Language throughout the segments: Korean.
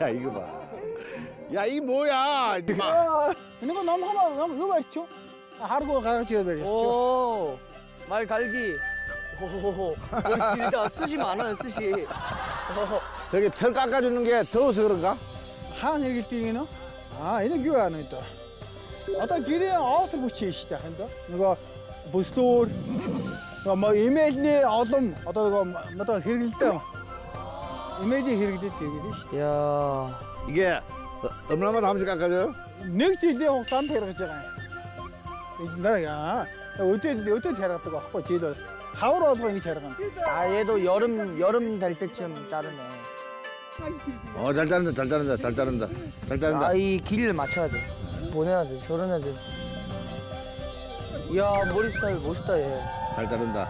야 이거 봐. 야 이 뭐야? 아, 이거 너무 하나 너무 너무 맛있죠? 하루고 가르쳐 드려. 오, 말 갈기. 오호호호. 우리 길다. 숱이 많아요, 숱이. 어, 저기 털 깎아주는 게 더워서 그런가? 한 일기 뛰기는 아 이거 교환은 있다. 아까 길에 아스 붙이 시작한다. 이거 부스토르 뭐 이메일니 아tom 어떤 거 뭐다 hirgil 때이 Umedi hirgidi tigidi. 야 이게 얼마나 담시 깎아줘요? 넉질 때 혹산 테러가잖아. 나라야. 어때 어때 테러가고 하고 지들 하우로 어서 이 테러가. 아 얘도 여름 여름 될 때쯤 자르네. 어 잘 자른다 잘 자른다 잘 자른다 잘 자른다. 아 이 길을 맞춰야 돼. 보내야 돼 저런 애들. 이야 머리 스타일 멋있다 얘. 잘 자른다.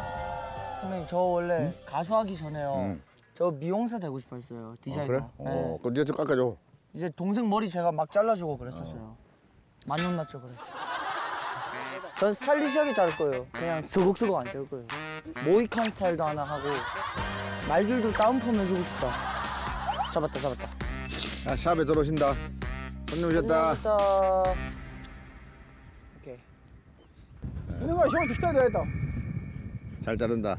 선배님 저 원래 가수하기 전에요. 음. 저 미용사 되고 싶어 했어요. 어, 디자이너. 그래? 네. 어 그럼 이제 좀 깎아줘. 이제 동생 머리 제가 막 잘라주고 그랬었어요. 많이 혼났죠 그래서. 전 스타일리시하게 자를 거예요. 그냥 스곡스곡 안 자를 거예요. 모이칸 스타일도 하나 하고 말들도 다운펌 해주고 싶다. 잡았다 잡았다. 야 샵에 들어오신다. 손님 오셨다. 잡았다. 오케이. 이거 형 직접 되겠다. 잘 자른다.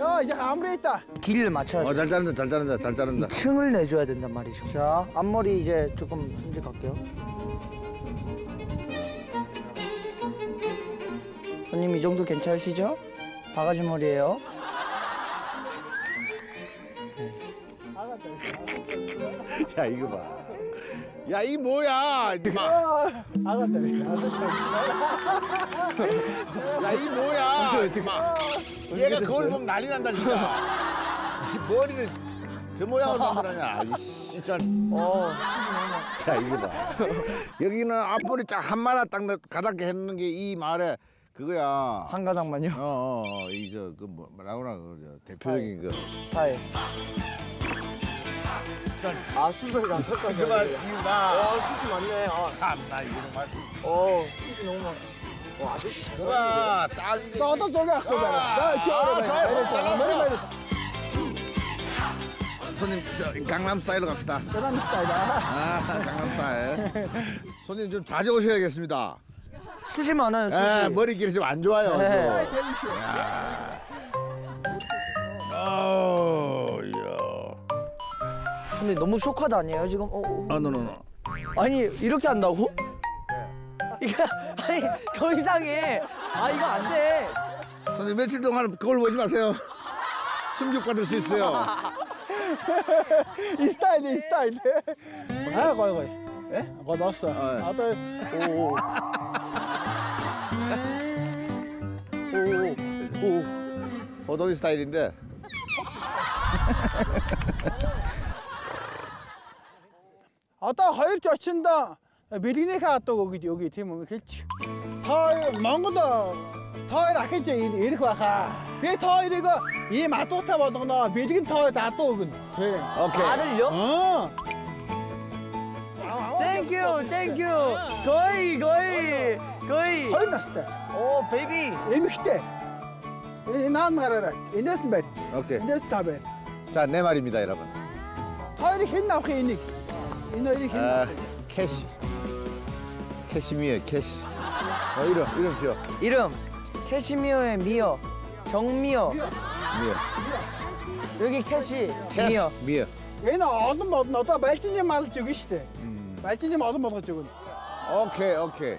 야 이제 아무리 있다. 길을 맞춰야 돼. 어잘 자른다 잘 자른다 잘 자른다. 이 층을 내줘야 된단 말이죠. 자, 앞머리 이제 조금 손질할게요. 손님 이 정도 괜찮으시죠? 바가지 머리예요. 야 이거 봐. 야 이 뭐야? 아, 아갔다. 야 이 뭐야? 이마. 얘가 거울 보면 난리 난다 진짜. 이 머리는 저 모양으로 만들었냐? 이 진짜. 어, 야 이거 봐. 여기는 앞머리 딱 한마나 딱 넣- 가닥게 해놓는 게 이 말에 그거야. 한 가닥만요. 어어 이저 그 뭐, 뭐라고나 그저 대표적인 그. 스타일. 아, 수술이랑 그거 섞어서. 이유가 아, 수술 맞네. 아, 참나 이거 정말. 어, 수술 너무 많아. 어, 아저씨. 그거 딱. 나 어떤 소리 할거 봐. 나 지금 아, 잘 봤다. 머리 머리. 손님 저 강남 스타일로 갑시다. 대단한 스타일이다. 아 강남 스타일. 손님 좀 자주 오셔야겠습니다. 숱이 많아요, 숱이. 예, 머리 길이 좀 안 좋아요. 네. 좀. 어, 야. 근데 너무 숏컷 아니에요, 지금? 어, 어. 아, no no no. 아니 이렇게 한다고? 이게 아니 더 이상해. 아 이거 안 돼. 손님 며칠 동안 거울 보지 마세요. 충격 받을 수 있어요. 이 스타일 이 스타일. 아 거기 거기. 예? 거기 넣었어. 아, 예. 아 또. 오. 오. 오. 호동이 스타일인데. Одоо хоёр ч очиндоо бэлгнийхээ адаг өгд өгье тийм үү хэлчих. Та Монгол та хоёр ахиж ирэх байхаа. Би та хоёрыг ийм адуутай болгоно. Бэлгэн та хоёрт адуу өгнө. Тийм. 오케이. 나를요? Аа. 땡큐 땡큐. 거의 거의 거의. Хоёр настай. 오 베이비. Эмэгтэй. Энэ наан гараарай. Энэс нь барь. 오케이. Энэс та барь. 자, 내 말입니다, 여러분. Та хоёрыг хэн авах юм энийг? 아, 캐시. 캐시미어, 캐시. 어, 이름, 이름 지어. 이름 캐시미어의 미어 정미어 미어. 여기 캐시 캐시, 미어 미어. 얘는 ağzın modunda da belki ne mal çıkıştı. Belki ne ağzın modunda çıkın. 오케이, 오케이.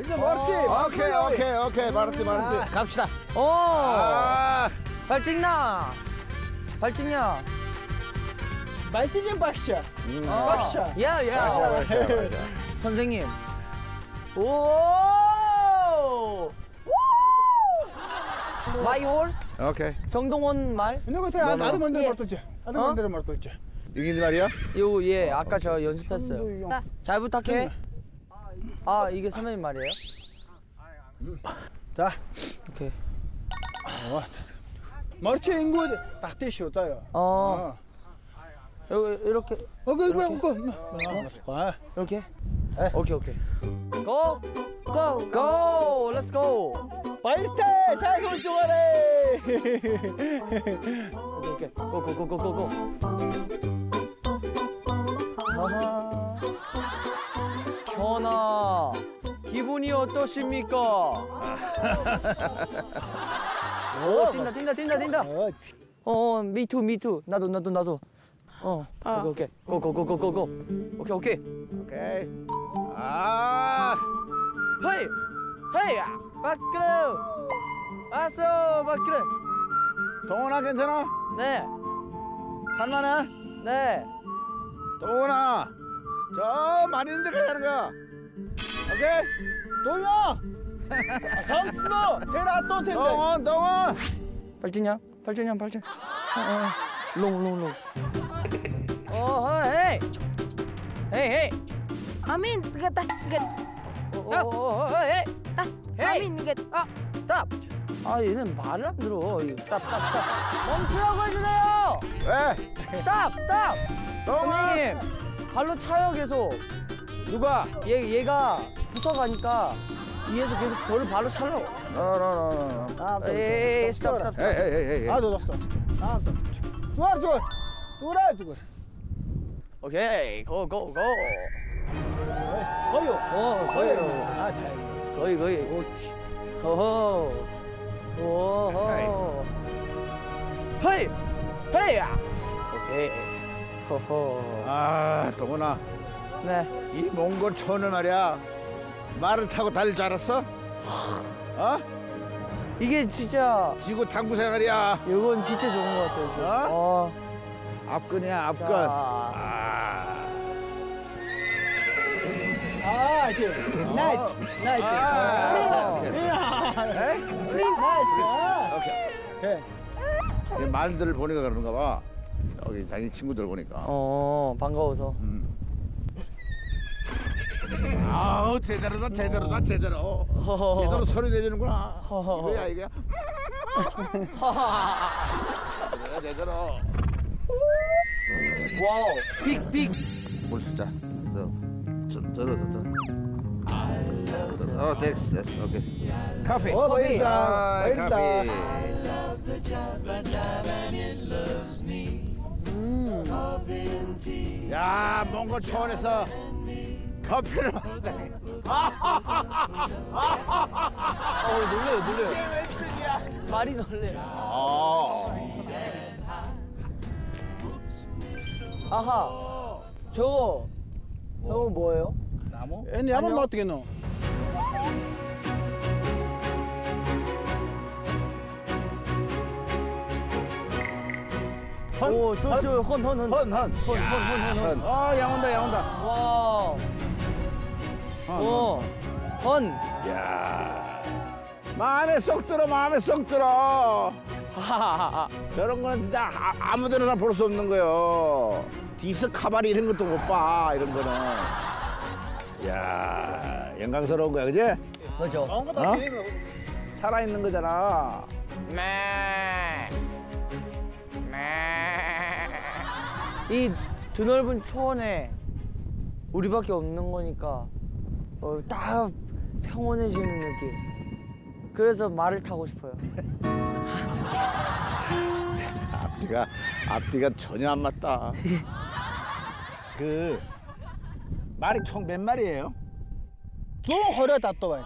이제 멀티. 오케이 오케이 오케이 마르티 마르티 갑시다. 오! 아 발 찍나? 발 찍냐? 말찌진 박샤. 어. 박샤. 야, 야. 맞아 맞아 맞아. 선생님. 오! 마이홀? 오케이 정동원 말? 이거 또 나도 먼저 예. 말도지. 나도 어? 먼저 말도지. 이게 네 말이야? 요, 예, 아까 저 연습했어요. 잘 부탁해. 아, 이게 선배님 말이에요? 자, 오케이. 어, 멀티 인구 딱대 쇼다요. 어, 여기 이렇게, 어, 그, 그, 그, 어, 이렇게? 에. 오케이, 오케이. 고! Go. 고! 렛츠 고! 파이트! 사이손 좋아해. 오케이, 오케이. 고, 고, 고, 고, 고, 고. 아하. 전하, 기분이 어떠십니까? 오, 뛴다, 뛴다, 뛴다, 뛴다. 어, 어, 미투, 미투. 나도, 나도, 나도. 어, 아. 오케이, 오케이. 고, 고, 고, 고, 고, 고. 오케이, 오케이. 오케이. 아 헤이! 헤이! 밖으로! 왔어, 밖으로! 동원아 괜찮아? 네, 할만해? 네. 동원아 저 많이 있는 데 가자는 거야. 오케이. 동영! 성스노! 테라 또 텐데. 동원 동원. 발진이야? 발진이야, 발진. 어, 어. 롱, 롱, 롱. 어, 헤이! 헤이, 헤이! Amin, get get. 어, 어, 어, 어, 헤이! Ah, Hey. Amin, get. Oh, Stop! 아, 얘는 말을 안 들어. 이거 stop, stop, stop. 멈추라고 해주세요! 왜? Stop, stop! 동원. 선생님, 발로 차요, 계속. 누가? 얘, 얘가 붙어가니까 위에서 계속 저를 발로 차려고. 너너너너. 아, 에이, stop, stop, stop. 에이 에이 에이 에이. 아, 너. 아, 또. 좋아, 좋아. 좋아, 좋아. 오케이, go, go, go. 거요. 어, 거의, 아. 거의, 거의. 호호. 오호. 헤이! 헤이야! 오케이. 호호. 아 동원아 네. 이 몽골 초는 말이야 말을 타고 달릴 줄 알았어? 어? 이게 진짜, 지구 탐구 생활이야. 이건 진짜 좋은 것 같아요. 이거. 어? 어. 앞근이야 앞근. 자. 아. 아, 이제 나이트. 나이트. 아. 에? 오케이. 오케이. 이 말들을 보니까 그런가 봐. 여기 자기 친구들 보니까. 어, 반가워서. 음. 아우 제대로다 제대로다 제대로. 제대로 소리 내주는구나. 이거야 이거야. 제대로 제대로. Wow. Big, big. 물 진짜. 더좀더더 더. 어 됐어 됐어 오케이. 커피. 어. 아, 맛있다. 커피. 음. 야 몽골 초원에서 커피를 마시다니. 어, 놀래요, 놀래요. 말이 놀래요. 아. 아하. 저거, 저거 뭐예요? 나무? 얘네 한번 뭐 어떻게 넣어? 헌, 오, 저, 헌, 저, 헌, 헌, 헌. 헌, 헌. 헌, 헌, 헌, 헌, 헌. 헌. 어, 양 온다, 양 온다. Wow. 오, хонь. 야 마음에 쏙 들어, 마음에 쏙 들어. 하하하하. 저런 거는 진짜 아, 아무 데나 볼 수 없는 거요. Discovery 이런 것도 못 봐, 이런 거는. 야 영광스러운 거야, 그지? 그죠? 어? 살아있는 거잖아. 이 드넓은 초원에 우리밖에 없는 거니까 어, 딱 평온해지는 느낌. 그래서 말을 타고 싶어요. 앞뒤가, 앞뒤가 전혀 안 맞다. 그, 말이 총 몇 마리예요? 좀 허려 닿다 와.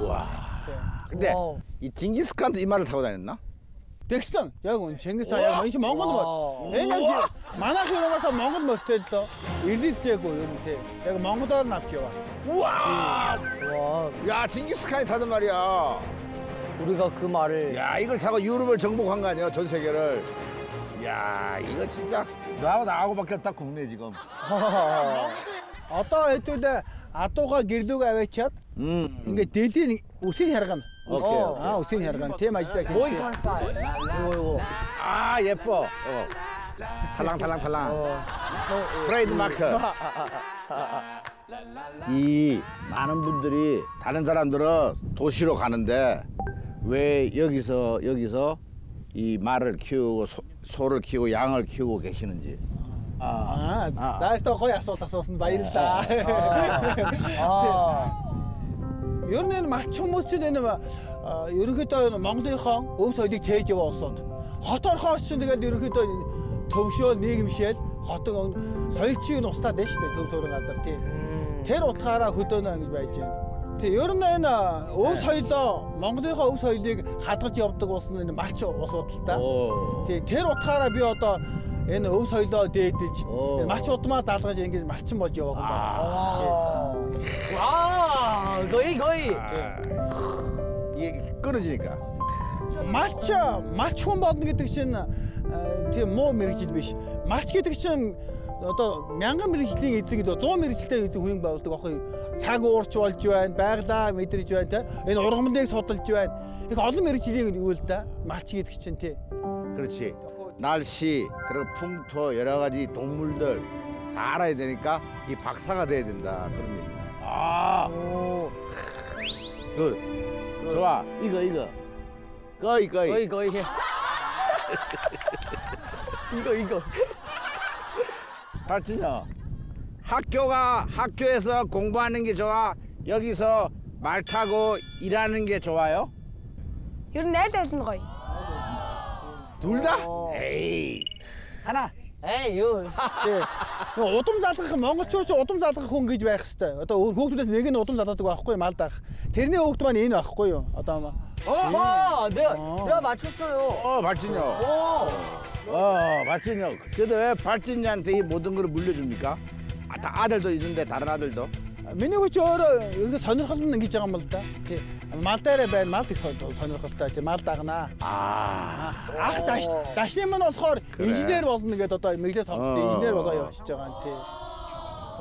우와. 근데 와우. 이 징기스칸도 이 말을 타고 다녔나? 덱스턴. 야군 쟁기사 야 이제 먹은 와우. 거. 얘네 지금 만약 이런 가서 몽골 못될 또 일리째고 이런데 내가 몽골 납죠. 우와! 와, 야, 징기스칸이 타던 말이야. 우리가 그 말을 야, 이걸 타고 유럽을 정복한 거 아니야, 전 세계를. 야, 이거 진짜 나하고 나하고밖에 없다, 국내 지금. Одоо хэдүүлээ адууга гэрлүүг аваачаад 음. ингээд дээдийн үсийг харгана. 어. 오케이. 아, 옥순이 해라간 대 맛있다. 뭐 이거? 이거 아, 예뻐. 어. 탈랑탈랑탈랑. 트레이드 마크. 이 많은 분들이 다른 사람들은 도시로 가는데 왜 여기서 여기서 이 말을 키우고 소, 를 키우고 양을 키우고 계시는지. 아, 나 estoy con las otras Ер нь энэ малч хүмүүс чинь энэ ерөнхийдөө энэ Монголынхон өв соёлыг тээж яваа улсууд. Хот орхоос чинь тэгэл ерөнхийдөө төвшөөл нийгэмшээл хотын соёлчийг нь устаад байна шүү дээ төв суурин газар тийм. Тэр утгаараа хөдөөнө гэж байж байна. Тэг ер нь энэ өв соёлоо Монголынхоо өв соёлыг хадгаж явдаг улс нь энэ малч улсууд л та. 오. Тэг тэр утгаараа би одоо энэ өв соёлоо дээдэж малч удмаа залгаж ингэж малчин болж явах юм байна. 아, 거의 거의. 이게 끊어지니까. Малч малч хүн болно гэдэг чинь э, тийм муу мэрэгжил биш. Малч гэдэг чинь одоо мянган мэрэгжлийн эзэг гэдэг 100 мэрэгжилтэй эзэг хүн болдог аахгүй. Цаг уурч болж байна, байглаа мэдэрж байна те. Энэ ургамлыг судалж байна. Их олон мэрэгжлийн юу л да. Малч гэдэг чинь тий. 그렇지. 날씨 그리고 풍토 여러 가지 동물들 다 알아야 되니까 이 박사가 돼야 된다 그런 얘기. 아. Good. 좋아. 이거 이거. 거의 거의. 거의 거의. 이거 이거. 파트너. 학교가 학교에서 공부하는 게 좋아. 여기서 말 타고 일하는 게 좋아요? 이런 애들 거의. 둘 다? 어. 에이. 하나. 에이, 요. Тий. Нөгөө удам залгах монголчууд ч удам залгах хүн гэж байх хэвээр. Одоо хүүхдүүдээс нэг нь удам залгадаг байхгүй мал даах. Тэрний хүүхд маань энэ байхгүй юу? Одоо 어, 내가 어. 내가 맞췄어요. 어, 발진요. 오. 어, 발진요. 근데 왜 발진이한테 이 모든 걸 물려줍니까? 아, 다 아들도 있는데 다른 아들도. Миний хүч өөрөө ерөнхий сонирхол нь ингэж байгаа юм л да. Тий. Мал дээрээ байна, мал их сонирхолтой. Тий, мал дагнаа. 아. Ах даш дашны мань болохоор Крэ. инженер болно гэдэг одоо мэглээ сонсдог 어. инженер болоо явчихж байгаа юм тий.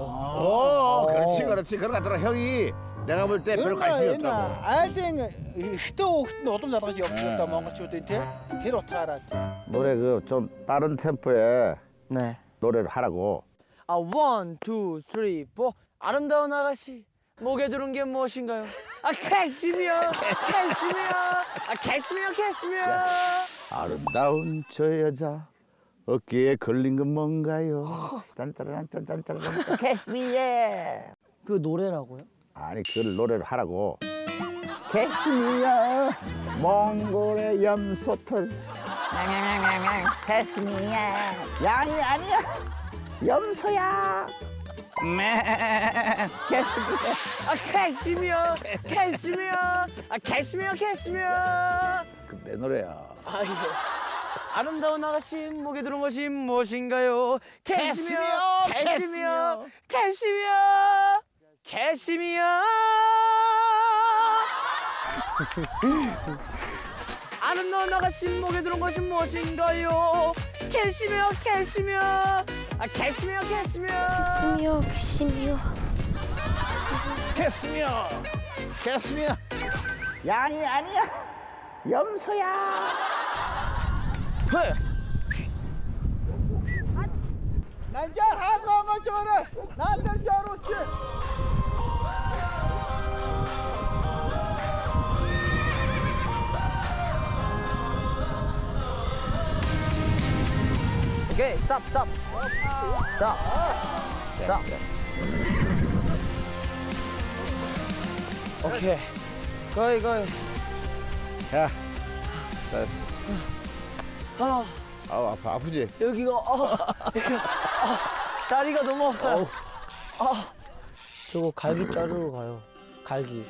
어, 그렇지, 그렇지. 그런 거 같더라. 형이 내가 볼 때 별 관심이 энэ 없더라고. айлын ихтэй хүүхэд нь удам залгаж явдаг да монголчуудын тий. Тэр утгаараа тий. 노래 그 좀 빠른 템포에 네. 노래를 하라고. 아, 원, 투, 쓰리, 포. 아름다운 아가씨. 목에 두른 게 무엇인가요? 아, 캐시미어, 캐시미어, 아, 캐시미어, 캐시미어. 아름다운 저 여자 어깨에 걸린 건 뭔가요? 짠짜란 짠짠짠짠. 캐시미어! 그 노래라고요? 아니 그걸 노래를 하라고. 캐시미어! 몽골의 염소털. 캐시미어! 양이 아니야. 염소야 매 캐시미어 아, 캐시미어, 캐시미어, 아, 캐시미어, 캐시미어. 그 내 노래야 아, 예. 아름다운 아가씨 목에 두른 것이 무엇인가요? 캐시미어, 캐시미어, 캐시미어, 캐시미어. 아름다운 아는 너나가 신목에 들어온 것이 무엇인가요? 캐시미어 캐시미어. 아 캐시미어 캐시미어. 캐시미어 캐시미어. 캐시미어 캐시미어. 양이 아니야. 염소야. 헐 난자 하고 한번 쳐라 나한테 잘 오지 오케이, stop, stop. Stop. Stop. 오케이. 거의, 거의. 야 됐어 아, 아우 아파 아프지 여기가, 아, 여기가, 아, 다리가 너무 아파요. 어우. 아, 저거 갈기 자르러 가요. 갈기.